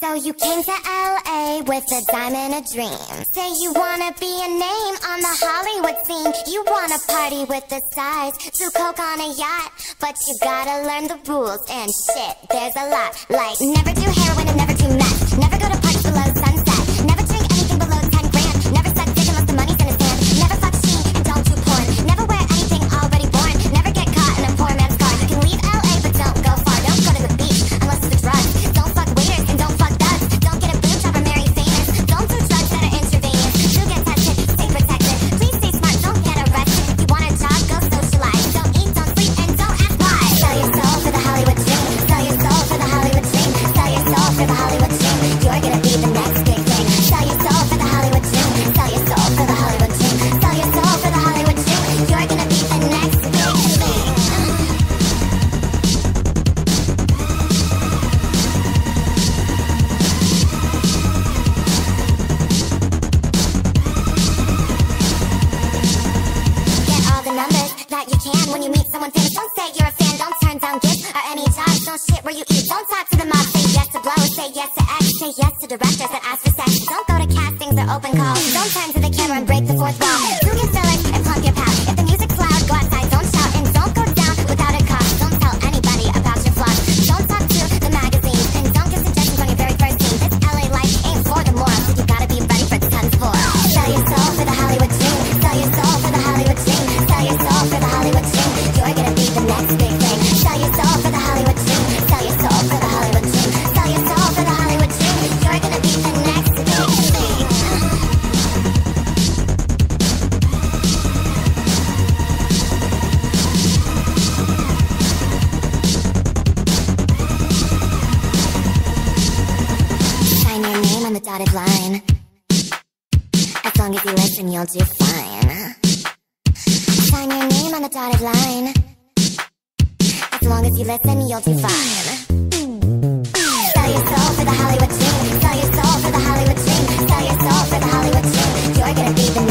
So you came to LA with a dime a dream. Say you wanna be a name on the Hollywood scene. You wanna party with the stars, do coke on a yacht. But you gotta learn the rules and shit, there's a lot. Like never do heroin and never do meth. Can when you meet someone famous. Don't say you're a fan, don't turn down gifts or any jobs. Don't shit where you eat. Don't talk to the mob. Say yes to blow, say yes to X. Say yes to directors that ask for sex. Don't go to castings or open calls. Don't turn to the dotted line. As long as you listen, you'll do fine. Sign your name on the dotted line. As long as you listen, you'll do fine. Sell your soul for the Hollywood dream. Sell your soul for the Hollywood dream. Sell your soul for the Hollywood dream. You're gonna be the